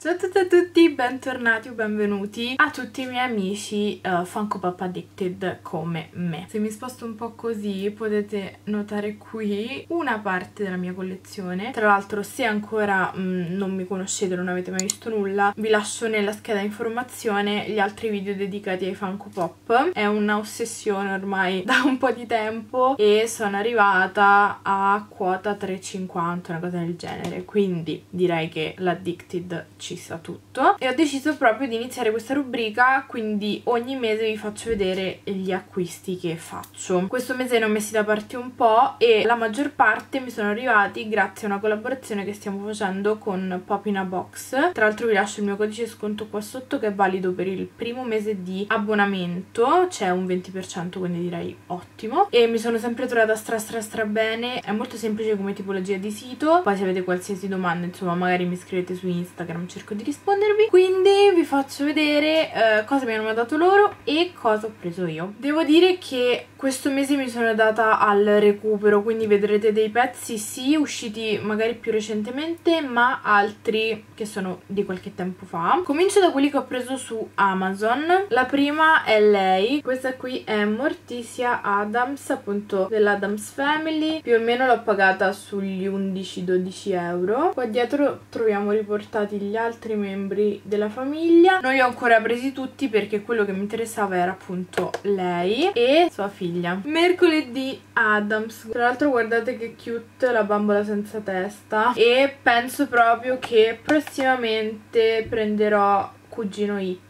Ciao a tutti e a tutti, bentornati o benvenuti a tutti i miei amici uh, Funko Pop Addicted come me. Se mi sposto un po' così potete notare qui una parte della mia collezione. Tra l'altro se ancora mh, mm, non mi conoscete, non avete mai visto nulla, vi lascio nella scheda informazione gli altri video dedicati ai Funko Pop. È una ossessione ormai da un po' di tempo e sono arrivata a quota 3,50, una cosa del genere. Quindi direi che l'Addicted ci ci sa tutto. E ho deciso proprio di iniziare questa rubrica quindi ogni mese vi faccio vedere gli acquisti che faccio. Questo mese ne ho messi da parte un po' e la maggior parte mi sono arrivati grazie a una collaborazione che stiamo facendo con Pop in a Box. Tra l'altro vi lascio il mio codice sconto qua sotto che è valido per il primo mese di abbonamento. C'è un 20% quindi direi ottimo. E mi sono sempre trovata stra stra stra bene. È molto semplice come tipologia di sito. Poi se avete qualsiasi domanda insomma magari mi scrivete su Instagram cerco di rispondervi. Quindi vi faccio vedere eh, cosa mi hanno mandato loro e cosa ho preso io. Devo dire che questo mese mi sono data al recupero quindi vedrete dei pezzi sì usciti magari più recentemente ma altri che sono di qualche tempo fa. Comincio da quelli che ho preso su Amazon. La prima è lei. Questa qui è Morticia Adams appunto dell'Adams Family. Più o meno l'ho pagata sugli 11-12 euro. Qua dietro troviamo riportati gli altri membri della famiglia. Non li ho ancora presi tutti perché quello che mi interessava era appunto lei e sua figlia mercoledì Adams. Tra l'altro guardate che cute la bambola senza testa. E penso proprio che prossimamente prenderò Cugino It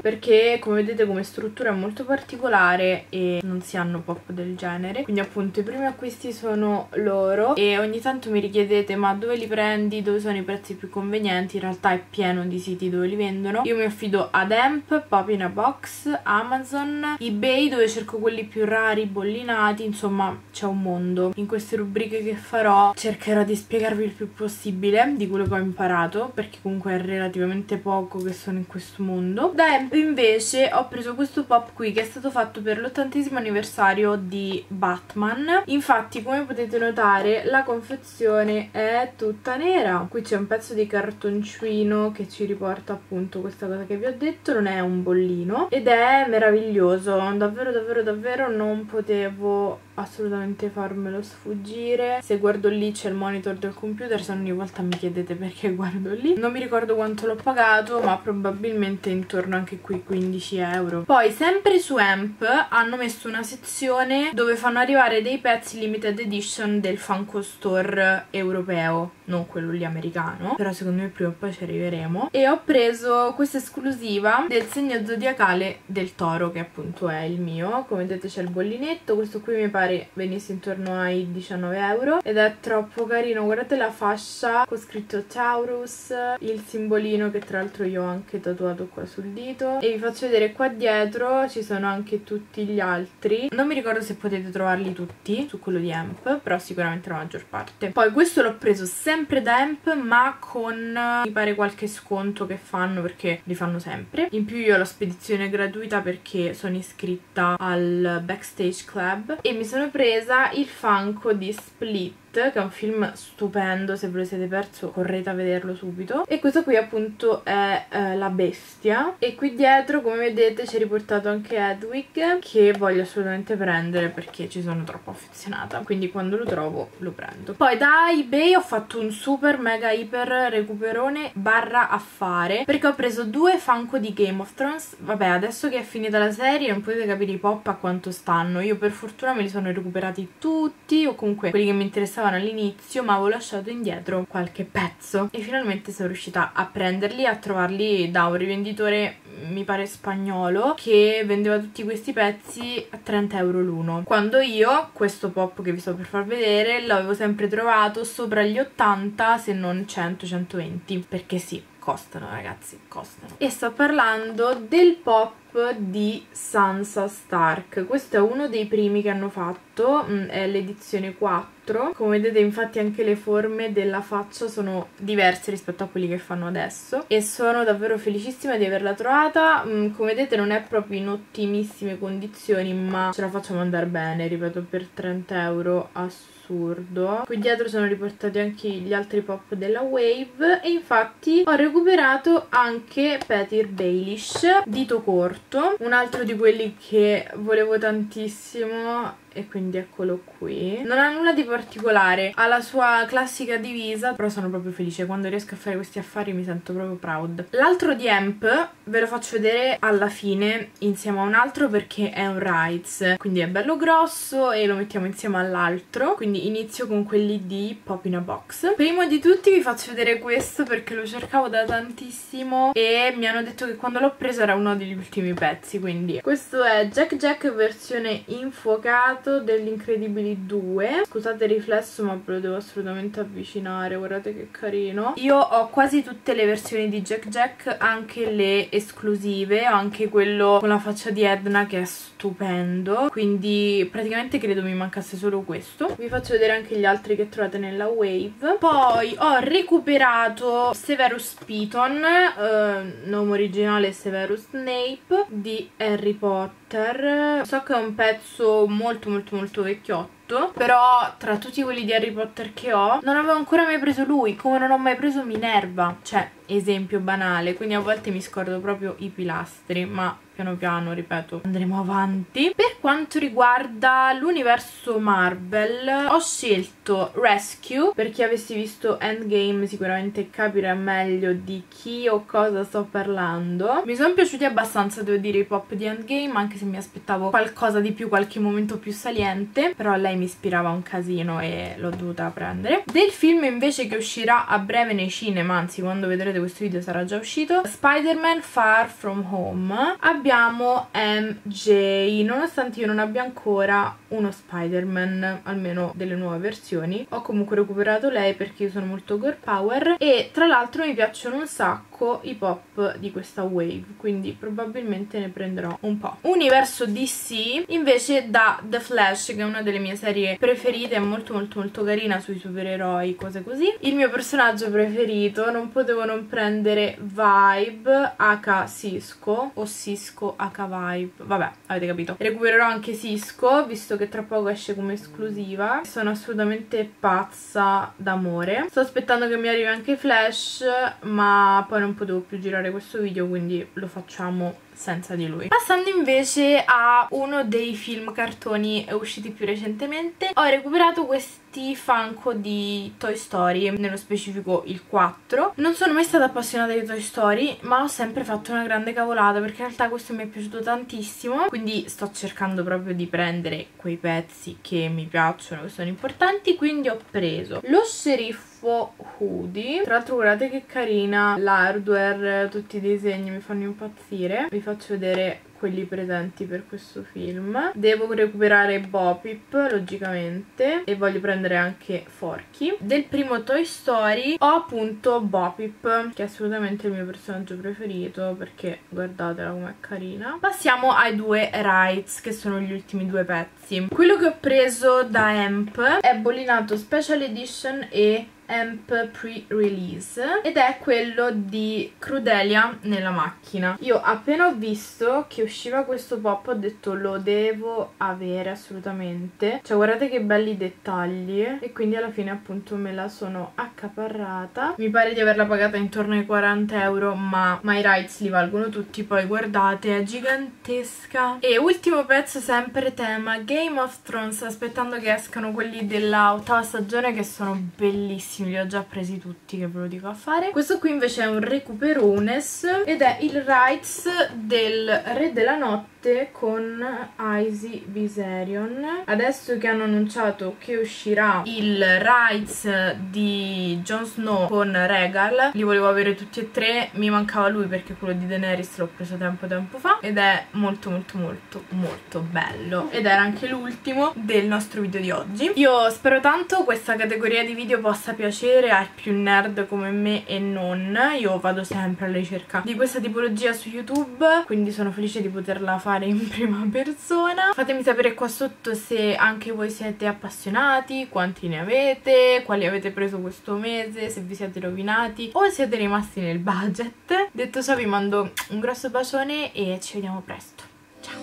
perché come vedete come struttura è molto particolare e non si hanno pop del genere. Quindi appunto i primi acquisti sono loro e ogni tanto mi richiedete ma dove li prendi, dove sono i prezzi più convenienti? In realtà è pieno di siti dove li vendono. Io mi affido ad Amp, a Box, Amazon, Ebay dove cerco quelli più rari, bollinati. Insomma c'è un mondo. In queste rubriche che farò cercherò di spiegarvi il più possibile di quello che ho imparato perché comunque è relativamente poco che sono in questo mondo da Amp invece ho preso questo pop qui che è stato fatto per l'ottantesimo anniversario di Batman. Infatti come potete notare la confezione è tutta nera. Qui c'è un pezzo di cartoncino che ci riporta appunto questa cosa che vi ho detto. Non è un bollino. Ed è meraviglioso. Davvero davvero davvero non potevo assolutamente farmelo sfuggire. Se guardo lì c'è il monitor del computer se ogni volta mi chiedete perché guardo lì. Non mi ricordo quanto l'ho pagato ma probabilmente intorno anche qui 15 euro. Poi sempre su Amp hanno messo una sezione dove fanno arrivare dei pezzi limited edition del Funko Store europeo non quello lì americano. Però secondo me prima o poi ci arriveremo. E ho preso questa esclusiva del segno zodiacale del toro che appunto è il mio. Come vedete c'è il bollinetto questo qui mi pare venisse intorno ai 19 euro. Ed è troppo carino. Guardate la fascia con scritto Taurus il simbolino che tra l'altro io ho anche tatuato qua sul dito. E vi faccio vedere qua dietro ci sono anche tutti gli altri. Non mi ricordo se potete trovarli tutti su quello di Amp però sicuramente la maggior parte. Poi questo l'ho preso sempre da Amp ma con mi pare qualche sconto che fanno perché li fanno sempre. In più io ho la spedizione gratuita perché sono iscritta al Backstage Club. E mi sono presa il Funko di Split che è un film stupendo, se ve lo siete perso correte a vederlo subito. E questo qui appunto è eh, La Bestia. E qui dietro, come vedete, c'è riportato anche Hedwig, che voglio assolutamente prendere perché ci sono troppo affezionata. Quindi quando lo trovo lo prendo. Poi da eBay ho fatto un super mega iper recuperone barra affare, perché ho preso due Funko di Game of Thrones. Vabbè, adesso che è finita la serie non potete capire i pop a quanto stanno. Io per fortuna me li sono recuperati tutti, o comunque quelli che mi interessavano stavano all'inizio ma avevo lasciato indietro qualche pezzo. E finalmente sono riuscita a prenderli a trovarli da un rivenditore mi pare spagnolo che vendeva tutti questi pezzi a 30 euro l'uno. Quando io questo pop che vi sto per far vedere l'avevo sempre trovato sopra gli 80 se non 100-120 perché sì costano ragazzi costano e sto parlando del pop di Sansa Stark. Questo è uno dei primi che hanno fatto, mm, è l'edizione 4. Come vedete infatti anche le forme della faccia sono diverse rispetto a quelli che fanno adesso e sono davvero felicissima di averla trovata. Mm, come vedete non è proprio in ottimissime condizioni ma ce la facciamo andare bene, ripeto per 30 euro assolutamente assurdo. Qui dietro sono riportati anche gli altri pop della Wave e infatti ho recuperato anche Petir Baelish dito corto un altro di quelli che volevo tantissimo e quindi eccolo qui. Non ha nulla di particolare, ha la sua classica divisa, però sono proprio felice. Quando riesco a fare questi affari mi sento proprio proud. L'altro di Amp ve lo faccio vedere alla fine insieme a un altro perché è un Rides, quindi è bello grosso e lo mettiamo insieme all'altro. Quindi inizio con quelli di Pop in a Box. Prima di tutti vi faccio vedere questo perché lo cercavo da tantissimo e mi hanno detto che quando l'ho preso era uno degli ultimi pezzi, quindi questo è Jack Jack versione infuocata comprato dell'Incredibili 2 Scusate il riflesso ma ve lo devo assolutamente avvicinare Guardate che carino. Io ho quasi tutte le versioni di Jack Jack Anche le esclusive Ho anche quello con la faccia di Edna che è stupendo. Quindi praticamente credo mi mancasse solo questo. Vi faccio vedere anche gli altri che trovate nella Wave. Poi ho recuperato Severus Piton eh, Nome originale Severus Snape Di Harry Potter So che è un pezzo molto molto molto vecchiotto però tra tutti quelli di Harry Potter che ho non avevo ancora mai preso lui come non ho mai preso Minerva. Cioè esempio banale quindi a volte mi scordo proprio i pilastri ma piano piano, ripeto, andremo avanti. Per quanto riguarda l'universo Marvel, ho scelto Rescue, per chi avessi visto Endgame sicuramente capirà meglio di chi o cosa sto parlando. Mi sono piaciuti abbastanza, devo dire, i pop di Endgame, anche se mi aspettavo qualcosa di più, qualche momento più saliente, però lei mi ispirava un casino e l'ho dovuta prendere. Del film invece che uscirà a breve nei cinema, anzi quando vedrete questo video sarà già uscito, Spider-Man Far From Home, abbiamo abbiamo MJ nonostante io non abbia ancora uno Spider-Man almeno delle nuove versioni. Ho comunque recuperato lei perché io sono molto girl power e tra l'altro mi piacciono un sacco i pop di questa wave quindi probabilmente ne prenderò un po' universo DC invece da The Flash che è una delle mie serie preferite è molto molto molto carina sui supereroi cose così. Il mio personaggio preferito non potevo non prendere Vibe H Cisco o Cisco Cisco H-Vibe Vabbè, avete capito. Recupererò anche Cisco, visto che tra poco esce come esclusiva Sono assolutamente pazza d'amore Sto aspettando che mi arrivi anche Flash Ma poi non potevo più girare questo video Quindi lo facciamo senza di lui. Passando invece a uno dei film cartoni usciti più recentemente, ho recuperato questi Funko di Toy Story, nello specifico il 4. Non sono mai stata appassionata di Toy Story, ma ho sempre fatto una grande cavolata perché in realtà questo mi è piaciuto tantissimo, quindi sto cercando proprio di prendere quei pezzi che mi piacciono, che sono importanti, quindi ho preso lo sceriffo hoodie. Tra l'altro guardate che carina l'hardware tutti i disegni mi fanno impazzire. Vi faccio vedere quelli presenti per questo film. Devo recuperare Bopip logicamente e voglio prendere anche Forky. Del primo Toy Story ho appunto Bopip che è assolutamente il mio personaggio preferito perché guardatela com'è carina. Passiamo ai due Rides che sono gli ultimi due pezzi. Quello che ho preso da Amp è Bollinato Special Edition e Amp pre-release ed è quello di Crudelia nella macchina. Io appena ho visto che usciva questo pop ho detto lo devo avere assolutamente. Cioè guardate che belli dettagli e quindi alla fine appunto me la sono accaparrata. Mi pare di averla pagata intorno ai 40 euro ma My Rights li valgono tutti. Poi guardate è gigantesca. E ultimo pezzo sempre tema Game of Thrones aspettando che escano quelli della ottava stagione che sono bellissimi bellissimi, li ho già presi tutti che ve lo dico a fare. Questo qui invece è un recuperones ed è il Rights del Re della Notte con Icy Viserion. Adesso che hanno annunciato che uscirà il Rides di Jon Snow con Regal li volevo avere tutti e tre mi mancava lui perché quello di Daenerys l'ho preso tempo tempo fa ed è molto molto molto molto bello. Ed era anche l'ultimo del nostro video di oggi. Io spero tanto questa categoria di video possa piacere piacere ai più nerd come me e non. Io vado sempre alla ricerca di questa tipologia su YouTube, quindi sono felice di poterla fare in prima persona. Fatemi sapere qua sotto se anche voi siete appassionati, quanti ne avete, quali avete preso questo mese, se vi siete rovinati o siete rimasti nel budget. Detto ciò vi mando un grosso bacione e ci vediamo presto. Ciao!